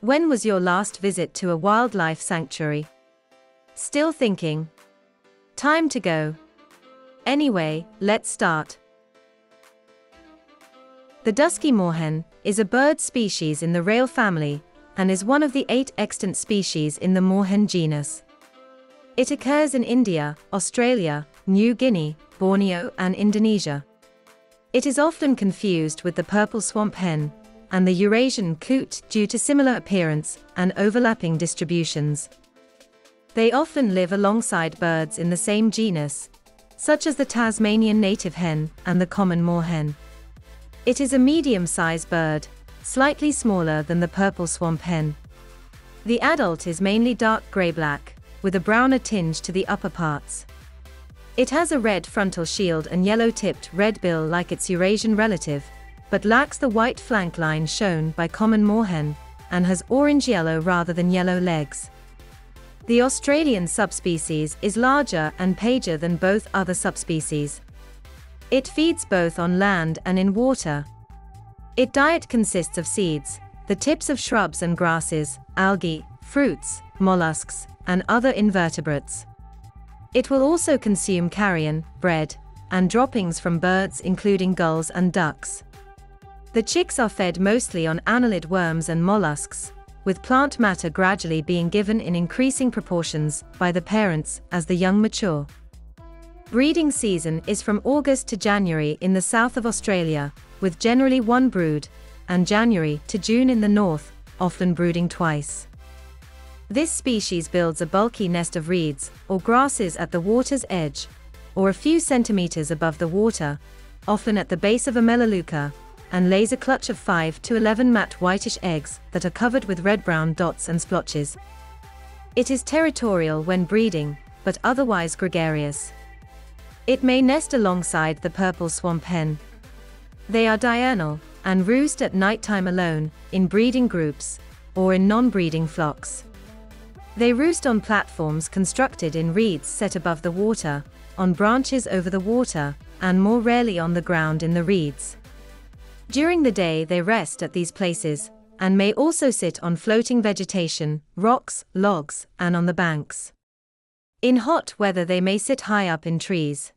When was your last visit to a wildlife sanctuary? Still thinking? Time to go. Anyway, let's start. The dusky moorhen is a bird species in the rail family and is one of the eight extant species in the moorhen genus. It occurs in India, Australia, New Guinea, Borneo, and Indonesia. It is often confused with the purple swamp hen and the Eurasian coot due to similar appearance and overlapping distributions. They often live alongside birds in the same genus, such as the Tasmanian native hen and the common moorhen. It is a medium-sized bird, slightly smaller than the purple swamp hen. The adult is mainly dark gray-black, with a browner tinge to the upper parts. It has a red frontal shield and yellow-tipped red bill like its Eurasian relative, but lacks the white flank line shown by common moorhen, and has orange-yellow rather than yellow legs. The Australian subspecies is larger and pager than both other subspecies. It feeds both on land and in water. Its diet consists of seeds, the tips of shrubs and grasses, algae, fruits, mollusks, and other invertebrates. It will also consume carrion, bread, and droppings from birds including gulls and ducks. The chicks are fed mostly on annelid worms and mollusks, with plant matter gradually being given in increasing proportions by the parents as the young mature. Breeding season is from August to January in the south of Australia, with generally one brood, and January to June in the north, often brooding twice. This species builds a bulky nest of reeds or grasses at the water's edge, or a few centimeters above the water, often at the base of a melaleuca, and lays a clutch of 5 to 11 matte whitish eggs that are covered with red-brown dots and splotches. It is territorial when breeding, but otherwise gregarious. It may nest alongside the purple swamp hen. They are diurnal and roost at nighttime alone, in breeding groups, or in non-breeding flocks. They roost on platforms constructed in reeds set above the water, on branches over the water, and more rarely on the ground in the reeds. During the day they rest at these places, and may also sit on floating vegetation, rocks, logs, and on the banks. In hot weather they may sit high up in trees.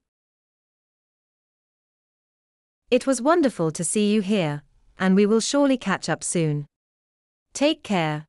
It was wonderful to see you here, and we will surely catch up soon. Take care.